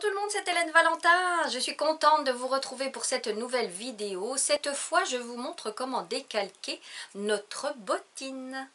tout le monde, c'est Hélène Valentin. Je suis contente de vous retrouver pour cette nouvelle vidéo. Cette fois, je vous montre comment décalquer notre bottine.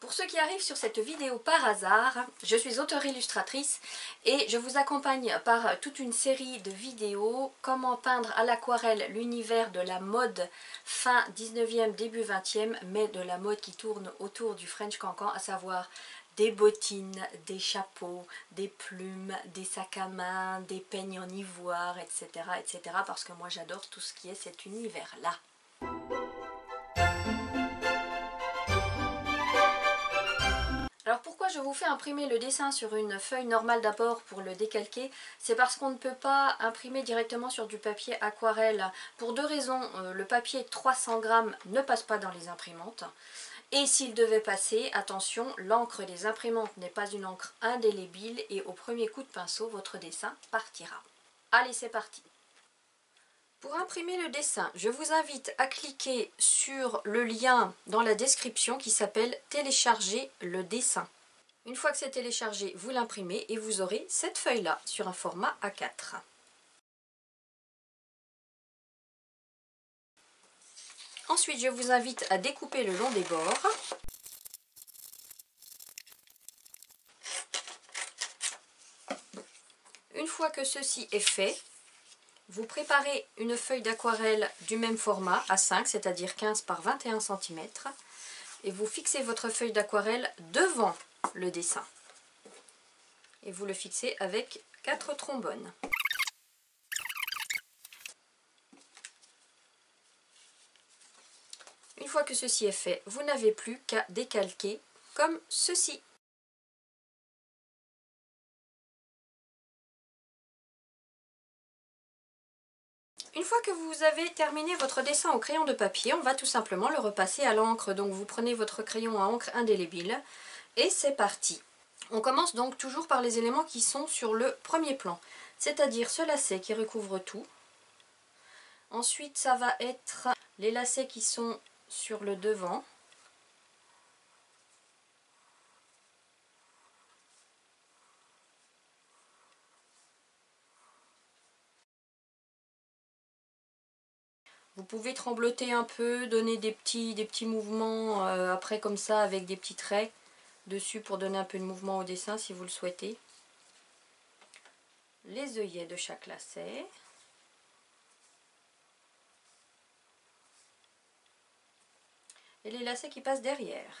Pour ceux qui arrivent sur cette vidéo par hasard, je suis auteure-illustratrice et je vous accompagne par toute une série de vidéos comment peindre à l'aquarelle l'univers de la mode fin 19e, début 20e, mais de la mode qui tourne autour du French Cancan, à savoir des bottines, des chapeaux, des plumes, des sacs à main, des peignes en ivoire, etc. etc. parce que moi j'adore tout ce qui est cet univers-là. Alors pourquoi je vous fais imprimer le dessin sur une feuille normale d'abord pour le décalquer? C'est parce qu'on ne peut pas imprimer directement sur du papier aquarelle. Pour deux raisons, euh, le papier 300 grammes ne passe pas dans les imprimantes. Et s'il devait passer, attention, l'encre des imprimantes n'est pas une encre indélébile et au premier coup de pinceau, votre dessin partira. Allez, c'est parti Pour imprimer le dessin, je vous invite à cliquer sur le lien dans la description qui s'appelle « Télécharger le dessin ». Une fois que c'est téléchargé, vous l'imprimez et vous aurez cette feuille-là sur un format A4. Ensuite, je vous invite à découper le long des bords. Une fois que ceci est fait, vous préparez une feuille d'aquarelle du même format à 5, c'est-à-dire 15 par 21 cm, et vous fixez votre feuille d'aquarelle devant le dessin. Et vous le fixez avec 4 trombones. Une fois que ceci est fait, vous n'avez plus qu'à décalquer comme ceci. Une fois que vous avez terminé votre dessin au crayon de papier, on va tout simplement le repasser à l'encre. Donc vous prenez votre crayon à encre indélébile et c'est parti. On commence donc toujours par les éléments qui sont sur le premier plan, c'est-à-dire ce lacet qui recouvre tout. Ensuite, ça va être les lacets qui sont sur le devant. Vous pouvez trembloter un peu, donner des petits, des petits mouvements euh, après comme ça avec des petits traits dessus pour donner un peu de mouvement au dessin si vous le souhaitez. Les œillets de chaque lacet. Et les lacets qui passent derrière.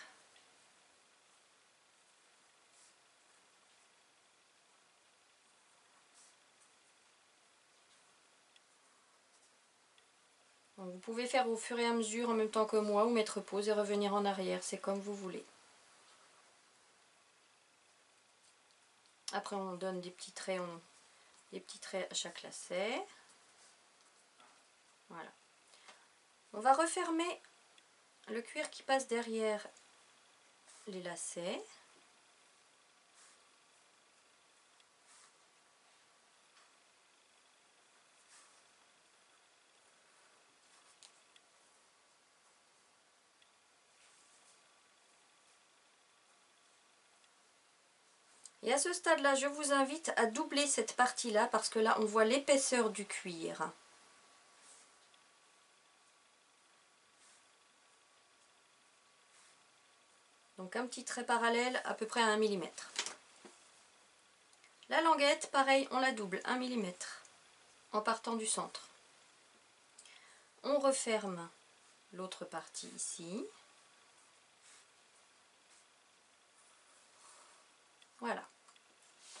vous pouvez faire au fur et à mesure en même temps que moi ou mettre pause et revenir en arrière, c'est comme vous voulez. Après on donne des petits traits, des petits traits à chaque lacet. Voilà. On va refermer le cuir qui passe derrière les lacets. Et à ce stade-là, je vous invite à doubler cette partie-là parce que là, on voit l'épaisseur du cuir. Un petit trait parallèle à peu près à 1 mm. La languette, pareil, on la double 1 mm en partant du centre. On referme l'autre partie ici. Voilà.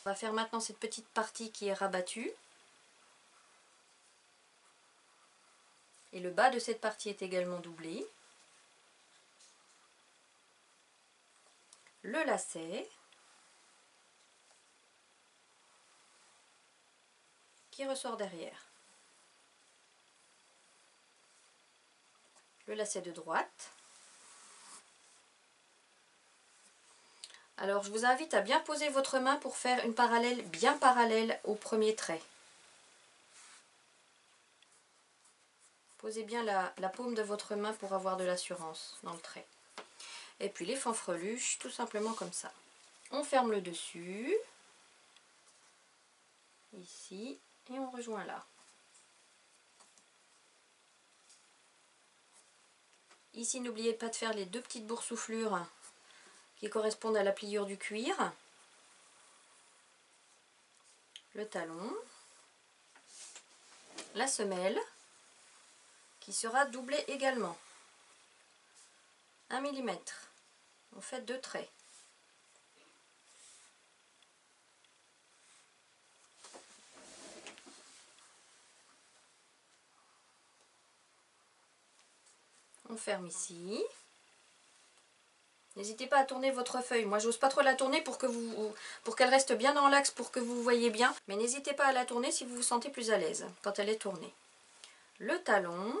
On va faire maintenant cette petite partie qui est rabattue. Et le bas de cette partie est également doublé. Le lacet qui ressort derrière. Le lacet de droite. Alors je vous invite à bien poser votre main pour faire une parallèle bien parallèle au premier trait. Posez bien la, paume de votre main pour avoir de l'assurance dans le trait. Et puis les fanfreluches, tout simplement comme ça. On ferme le dessus. ici et on rejoint là. Ici, n'oubliez pas de faire les deux petites boursouflures qui correspondent à la pliure du cuir. Le talon. La semelle qui sera doublée également. 1 mm. On fait deux traits. on ferme ici. N'hésitez pas à tourner votre feuille. Moi, j'ose pas trop la tourner pour que vous, pour qu'elle reste bien dans l'axe, pour que vous voyez bien. Mais n'hésitez pas à la tourner si vous vous sentez plus à l'aise quand elle est tournée. Le talon.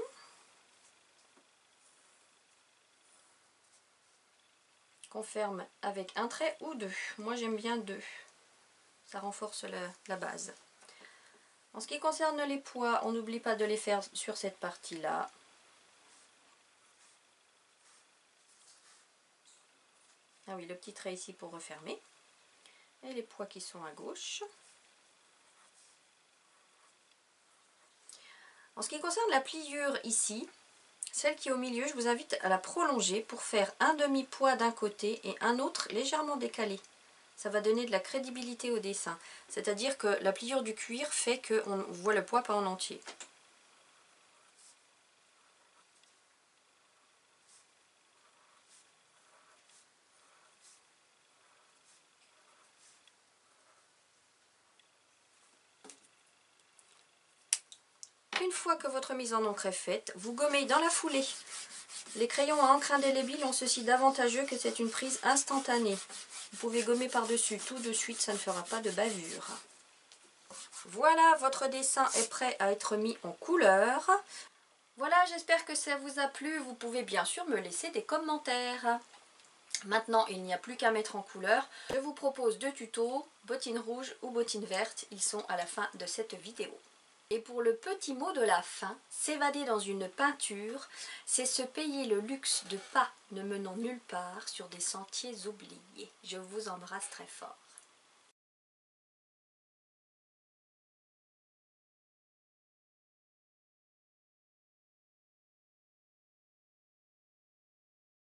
Ferme avec un trait ou deux. Moi, j'aime bien deux. Ça renforce la, la base. En ce qui concerne les poids, on n'oublie pas de les faire sur cette partie-là. Ah oui, le petit trait ici pour refermer. Et les poids qui sont à gauche. En ce qui concerne la pliure ici, celle qui est au milieu, je vous invite à la prolonger pour faire un demi-poids d'un côté et un autre légèrement décalé. Ça va donner de la crédibilité au dessin. C'est-à-dire que la pliure du cuir fait qu'on voit le poids pas en entier. Une fois que votre mise en encre est faite, vous gommez dans la foulée. Les crayons à encre indélébile ont ceci d'avantageux que c'est une prise instantanée. Vous pouvez gommer par-dessus tout de suite, ça ne fera pas de bavure. Voilà, votre dessin est prêt à être mis en couleur. Voilà, j'espère que ça vous a plu. Vous pouvez bien sûr me laisser des commentaires. Maintenant, il n'y a plus qu'à mettre en couleur. Je vous propose deux tutos, bottines rouges ou bottines vertes. Ils sont à la fin de cette vidéo. Et pour le petit mot de la fin, s'évader dans une peinture, c'est se payer le luxe de pas ne menant nulle part sur des sentiers oubliés. Je vous embrasse très fort.